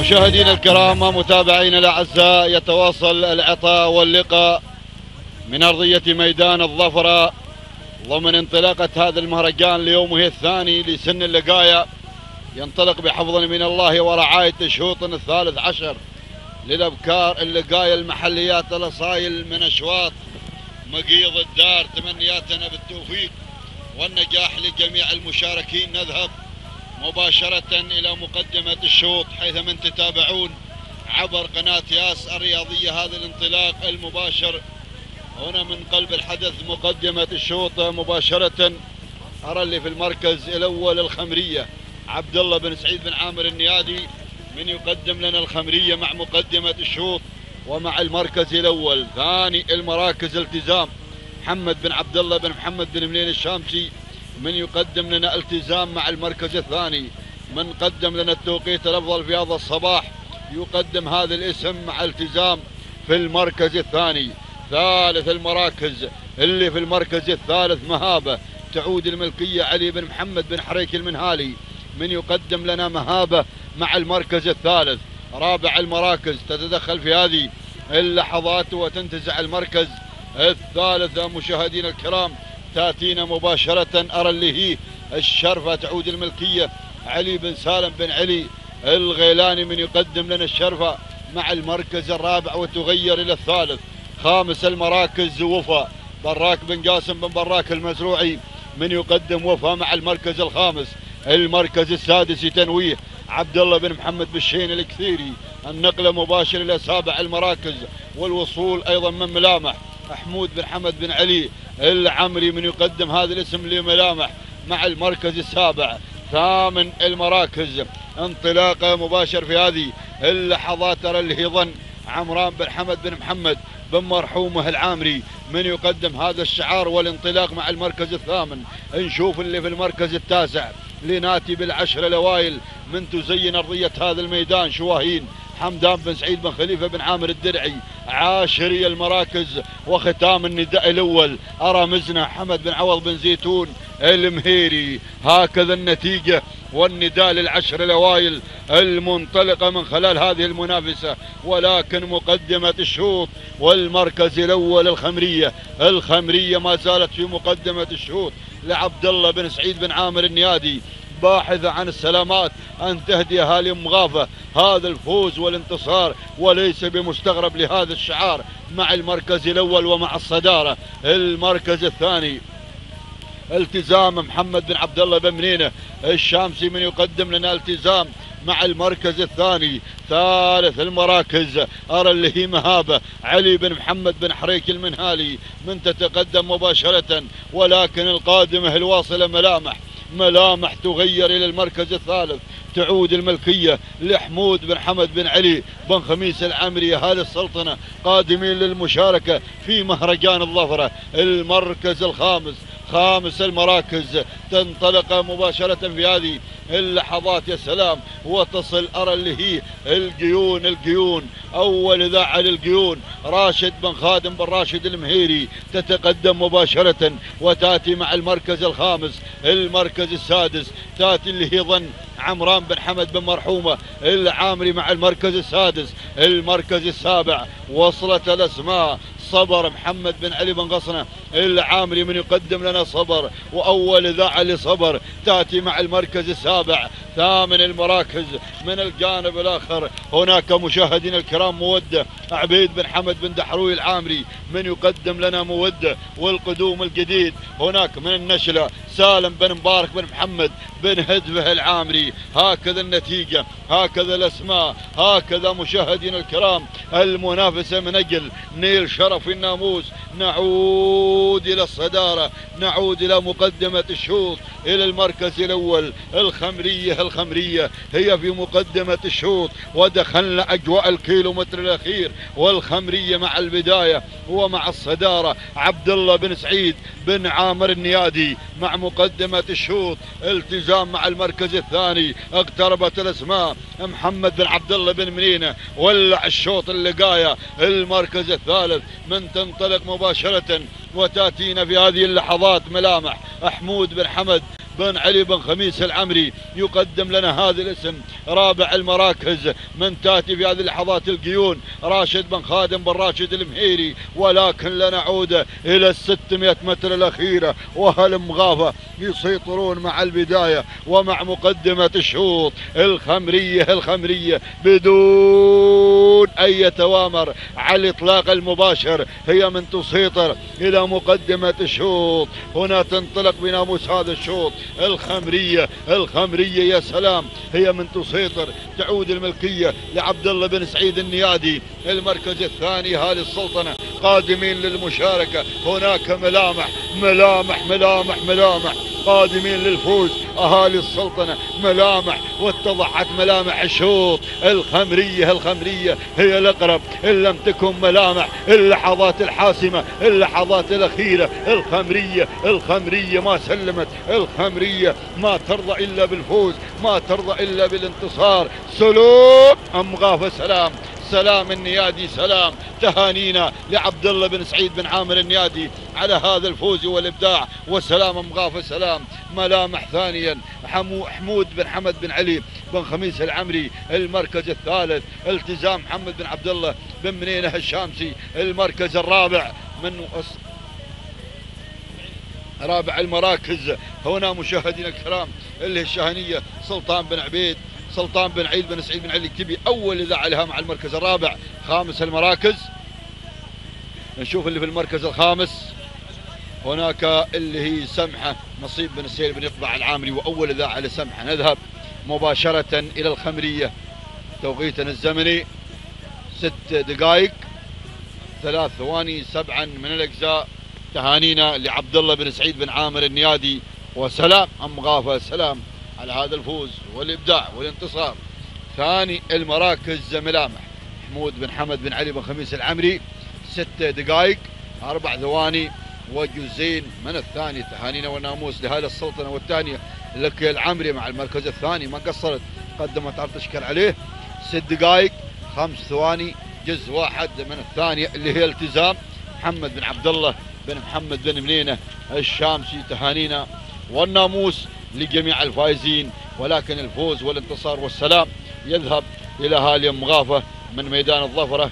مشاهدينا الكرام متابعينا الأعزاء يتواصل العطاء واللقاء من أرضية ميدان الظفرة. ضمن انطلاقة هذا المهرجان ليومه الثاني لسن اللقاية ينطلق بحفظ من الله ورعاية الشوط الثالث عشر للأبكار اللقاية المحليات الأصايل من أشواط مقيض الدار. تمنياتنا بالتوفيق. والنجاح لجميع المشاركين. نذهب مباشرة إلى مقدمة الشوط حيث من تتابعون عبر قناة ياس الرياضية. هذا الانطلاق المباشر هنا من قلب الحدث مقدمة الشوط. مباشرة أرى اللي في المركز الأول الخمرية عبد الله بن سعيد بن عامر النيادي من يقدم لنا الخمرية مع مقدمة الشوط ومع المركز الأول. ثاني المراكز التزام. محمد بن عبد الله بن محمد بن منين الشامسي من يقدم لنا التزام مع المركز الثاني من قدم لنا التوقيت الأفضل في هذا الصباح يقدم هذا الاسم مع التزام في المركز الثاني. ثالث المراكز اللي في المركز الثالث مهابة تعود الملكية علي بن محمد بن حريك المنهالي من يقدم لنا مهابة مع المركز الثالث. رابع المراكز تتدخل في هذه اللحظات وتنتزع المركز الثالث مشاهدينا الكرام تأتينا مباشرة أرى اللي هي الشرفة تعود الملكية علي بن سالم بن علي الغيلاني من يقدم لنا الشرفة مع المركز الرابع وتغير إلى الثالث. خامس المراكز وفا. براك بن قاسم بن براك المزروعي من يقدم وفا مع المركز الخامس. المركز السادس تنويه عبد الله بن محمد بالشين الكثيري. النقلة مباشرة إلى سابع المراكز والوصول أيضا من ملامح. محمود بن حمد بن علي العمري من يقدم هذا الاسم لملامح مع المركز السابع ثامن المراكز. انطلاقة مباشر في هذه اللحظات ترى اللي ظن عمران بن حمد بن محمد بن مرحومه العامري من يقدم هذا الشعار والانطلاق مع المركز الثامن. نشوف اللي في المركز التاسع. لناتي بالعشر الاوائل من تزين أرضية هذا الميدان شواهين. حمدان بن سعيد بن خليفة بن عامر الدرعي عاشري المراكز وختام النداء الأول. أرى مزنة حمد بن عوض بن زيتون المهيري. هكذا النتيجة والنداء للعشر الأوائل المنطلقة من خلال هذه المنافسة. ولكن مقدمة الشوط والمركز الأول الخمرية. الخمرية ما زالت في مقدمة الشوط لعبد الله بن سعيد بن عامر النيادي. باحثة عن السلامات أن تهدي أهالي مغافة. هذا الفوز والانتصار وليس بمستغرب لهذا الشعار مع المركز الأول ومع الصدارة. المركز الثاني التزام محمد بن عبد الله بن منينة. الشامسي من يقدم لنا التزام مع المركز الثاني. ثالث المراكز أرى اللي هي مهابة. علي بن محمد بن حريك المنهالي من تتقدم مباشرة ولكن القادمة الواصلة ملامح. ملامح تغير إلى المركز الثالث. تعود الملكية لحمود بن حمد بن علي بن خميس العمري أهالي السلطنة قادمين للمشاركة في مهرجان الظفرة. المركز الخامس خامس المراكز. تنطلق مباشرة في هذه اللحظات يا سلام. وتصل أرى اللي هي الجيون الجيون. أول إذاعة للجيون. راشد بن خادم بن راشد المهيري تتقدم مباشرة وتأتي مع المركز الخامس المركز السادس. تأتي اللي هي ظن عمران بن حمد بن مرحومة العامري مع المركز السادس. المركز السابع وصلت الأسماء. صبر محمد بن علي بن غصنة. العامري من يقدم لنا صبر وأول إذاعة لصبر تأتي مع المركز السابع. ثامن المراكز من الجانب الآخر. هناك مشاهدين الكرام مودة عبيد بن حمد بن دحروي العامري من يقدم لنا مودة والقدوم الجديد. هناك من النشلة سالم بن مبارك بن محمد بن هدفه العامري. هكذا النتيجة هكذا الأسماء هكذا مشاهدين الكرام. المنافسة من أجل نيل شرف الناموس. نعود إلى الصدارة نعود إلى مقدمة الشوط إلى المركز الأول الخمرية الخمرية هي في مقدمة الشوط ودخلنا أجواء الكيلومتر الأخير والخمرية مع البداية ومع الصدارة عبد الله بن سعيد بن عامر النيادي مع مقدمة الشوط التزام مع المركز الثاني اقتربت الأسماء محمد بن عبد الله بن منينة ولع الشوط اللقاية المركز الثالث من تنطلق مباشرة وتأتينا في هذه اللحظات ملامح حمود بن حمد بن علي بن خميس العمري. يقدم لنا هذا الاسم رابع المراكز من تأتي في هذه اللحظات القيون. راشد بن خادم بن راشد المهيري ولكن لا نعود إلى ال 600 متر الأخيرة وهالمغافه يسيطرون مع البداية ومع مقدمة الشوط الخمرية الخمرية بدون اي توامر على الإطلاق المباشر هي من تسيطر إلى مقدمة الشوط. هنا تنطلق بناموس هذا الشوط الخمرية الخمرية يا سلام هي من تسيطر تعود الملكية لعبد الله بن سعيد النيادي. المركز الثاني هالي السلطنة قادمين للمشاركة. هناك ملامح ملامح ملامح ملامح. قادمين للفوز. أهالي السلطنة ملامح. واتضحت ملامح الشوط الخمرية الخمرية هي الأقرب. إن لم تكن ملامح اللحظات الحاسمة اللحظات الأخيرة. الخمرية الخمرية ما سلمت. الخمرية ما ترضى إلا بالفوز ما ترضى إلا بالانتصار. سلوك أم غاف سلام. سلام النيادي سلام. تهانينا لعبد الله بن سعيد بن عامر النيادي على هذا الفوز والإبداع. وسلام مغاف سلام ملامح ثانيا حمو حمود بن حمد بن علي بن خميس العمري المركز الثالث التزام محمد بن عبد الله بن منينة الشامسي المركز الرابع من رابع المراكز. هنا مشاهدينا الكرام اللي الشاهنيه سلطان بن عبيد سلطان بن عيد بن سعيد بن علي الكبي أول إذاعة لها مع المركز الرابع خامس المراكز. نشوف اللي في المركز الخامس. هناك اللي هي سمحة نصيب بن السير بن يطبع العامري وأول إذاعة لسمحة. نذهب مباشرة إلى الخمرية توقيتنا الزمني. ست دقائق ثلاث ثواني سبعا من الأجزاء. تهانينا لعبد الله بن سعيد بن عامر النيادي وسلام أم غافه سلام. على هذا الفوز والإبداع والانتصار. ثاني المراكز ملامح حمود بن حمد بن علي بن خميس العمري ست دقائق أربع ثواني وجزين من الثاني. تهانينا والناموس لهذه السلطنة والثانيه لك العمري مع المركز الثاني. ما قصرت قدمت عرض تشكر عليه. ست دقائق خمس ثواني جزء واحد من الثانية اللي هي التزام. محمد بن عبد الله بن محمد بن منينة الشامسي. تهانينا والناموس لجميع الفائزين ولكن الفوز والانتصار والسلام يذهب إلى هالي مغافة من ميدان الظفرة.